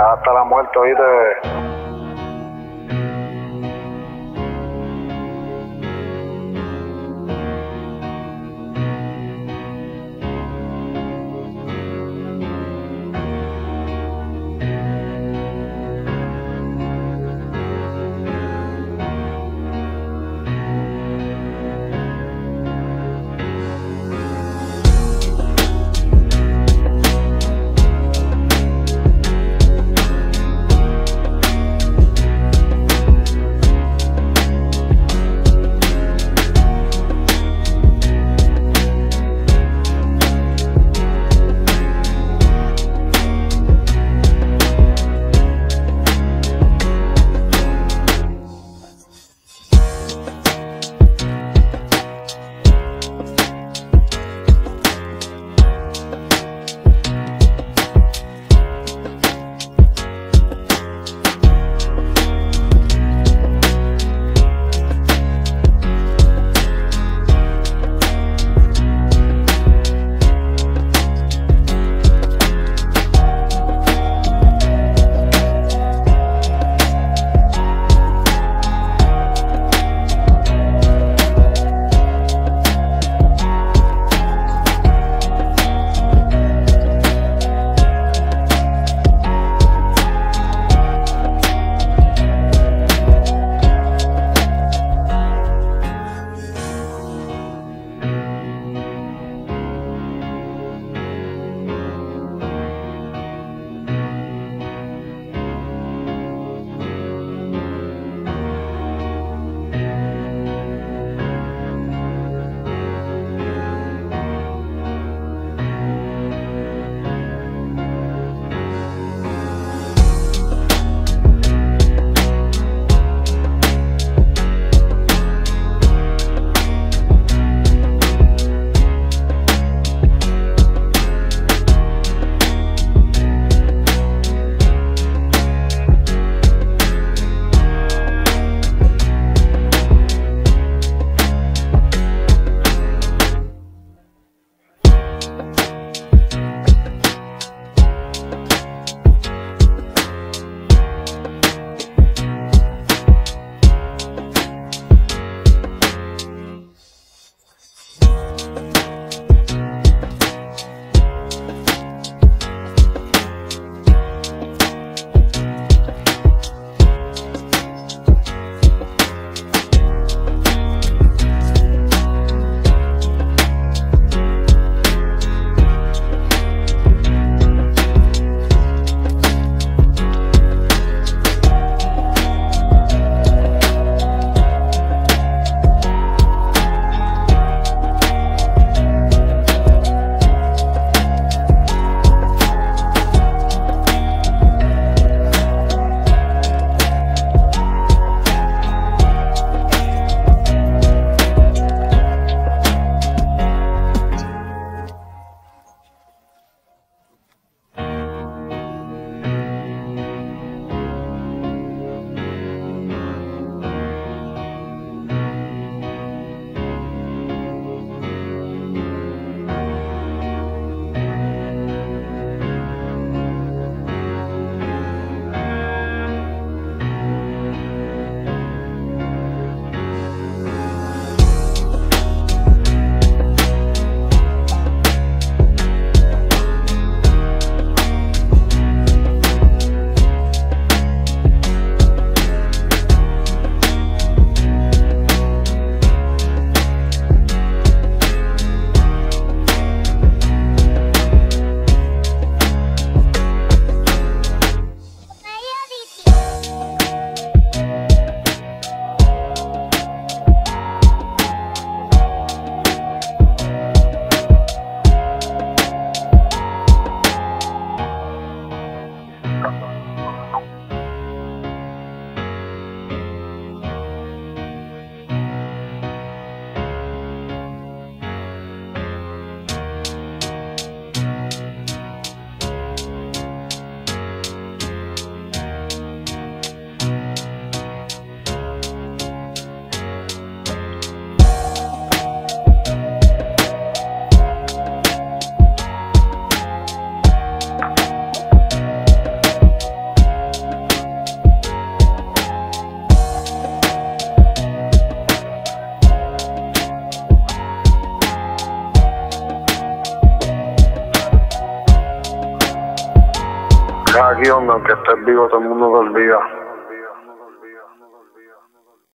hasta la muerte, oíste. Región, aunque estés vivo, todo el mundo te olvida.